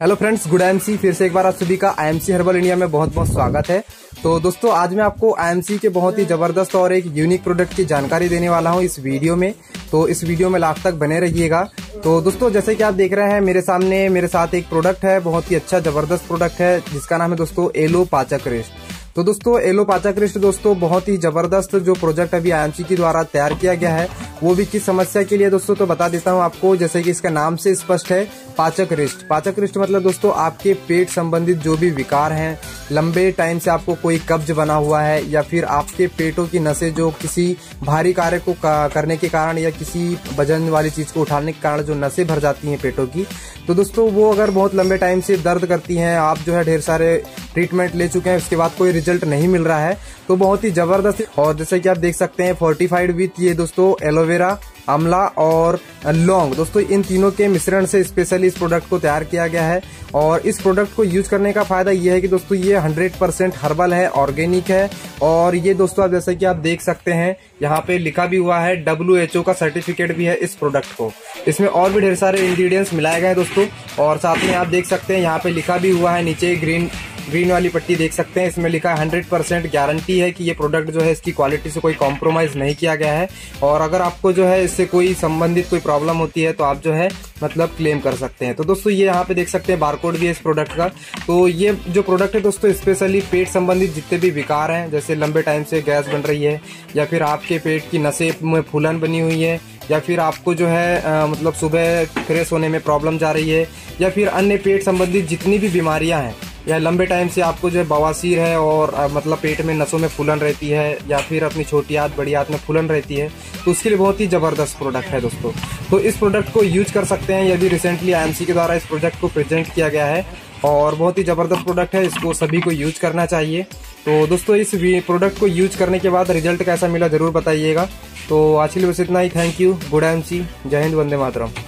Hello friends, good IMC फिर से एक बार आप सभी का आईएमसी हर्बल इंडिया में बहुत बहुत स्वागत है। तो दोस्तों, आज मैं आपको आईएमसी के बहुत ही ज़बरदस्त और एक यूनिक प्रोडक्ट की जानकारी देने वाला हूँ इस वीडियो में। तो इस वीडियो में लास्ट तक बने रहिएगा। तो दोस्तों, जैसे कि आप देख रहे हैं, मेरे सामने, मेरे साथ एक प्रोडक्ट है, बहुत ही अच्छा ज़बरदस्त प्रोडक्ट है, जिसका नाम है दोस्तों एलो पाचक रेस्ट तो दोस्तों एलो पाचाकृष्ण दोस्तों, बहुत ही ज़बरदस्त जो प्रोजेक्ट अभी आईएमसी के द्वारा तैयार किया गया है। वो भी किस समस्या के लिए दोस्तों? तो बता देता हूँ आपको, जैसे कि इसका नाम से स्पष्ट है पाचक रिष्ट पाचक रिष्ट मतलब दोस्तों, आपके पेट संबंधित जो भी विकार हैं, लंबे टाइम से आपको कोई कब्ज बना हुआ है, या फिर आपके पेटों की नसें जो किसी भारी कार्य को करने के कारण या किसी वज़न वाली चीज़ को उठाने के कारण जो नसें भर जाती हैं पेटों की तो दोस्तों, वो अगर बहुत लंबे टाइम से दर्द करती हैं, आप जो है ढेर सारे ट्रीटमेंट ले चुके हैं, उसके बाद कोई रिज़ल्ट नहीं मिल रहा है तो बहुत ही ज़बरदस्त। और जैसे कि आप देख सकते हैं फोर्टिफाइड विथ ये दोस्तों एलोवेरा आमला और लौंग। दोस्तों, इन तीनों के मिश्रण से स्पेशली इस प्रोडक्ट को तैयार किया गया है और इस प्रोडक्ट को यूज़ करने का फ़ायदा यह है कि दोस्तों, ये 100 परसेंट हर्बल है ऑर्गेनिक है और ये दोस्तों, आप जैसे कि आप देख सकते हैं, यहाँ पे लिखा भी हुआ है WHO का सर्टिफिकेट भी है इस प्रोडक्ट को। इसमें और भी ढेर सारे इंग्रेडिएंट्स मिलाए गए हैं दोस्तों और साथ में आप देख सकते हैं, यहाँ पे लिखा भी हुआ है नीचे ग्रीन ग्रीन वाली पट्टी देख सकते हैं। इसमें लिखा है हंड्रेड परसेंट गारंटी है कि ये प्रोडक्ट जो है इसकी क्वालिटी से कोई कॉम्प्रोमाइज नहीं किया गया है। और अगर आपको जो है इससे कोई संबंधित कोई प्रॉब्लम होती है तो आप जो है मतलब क्लेम कर सकते हैं। तो दोस्तों ये यहाँ पे देख सकते हैं बारकोड भी है इस प्रोडक्ट का। तो ये जो प्रोडक्ट है दोस्तों स्पेशली पेट संबंधित जितने भी विकार हैं जैसे लंबे टाइम से गैस बन रही है या फिर आपके पेट की नशे में फूलन बनी हुई है या फिर आपको जो है आ, मतलब सुबह फ्रेश होने में प्रॉब्लम जा रही है या फिर अन्य पेट संबंधित जितनी भी बीमारियाँ हैं या लंबे टाइम से आपको जो है बवासीर है और मतलब पेट में नसों में फूलन रहती है या फिर अपनी छोटी हाथ बड़ी हाथ में फूलन रहती है तो उसके लिए बहुत ही ज़बरदस्त प्रोडक्ट है दोस्तों। तो इस प्रोडक्ट को यूज़ कर सकते हैं यदि रिसेंटली आई के द्वारा इस प्रोडक्ट को प्रेजेंट किया गया है और बहुत ही ज़बरदस्त प्रोडक्ट है, इसको सभी को यूज़ करना चाहिए। तो दोस्तों, इस प्रोडक्ट को यूज़ करने के बाद रिज़ल्ट कैसा मिला ज़रूर बताइएगा। तो आज के लिए बस इतना ही thank you good M C जय हिंद, वंदे मातरम।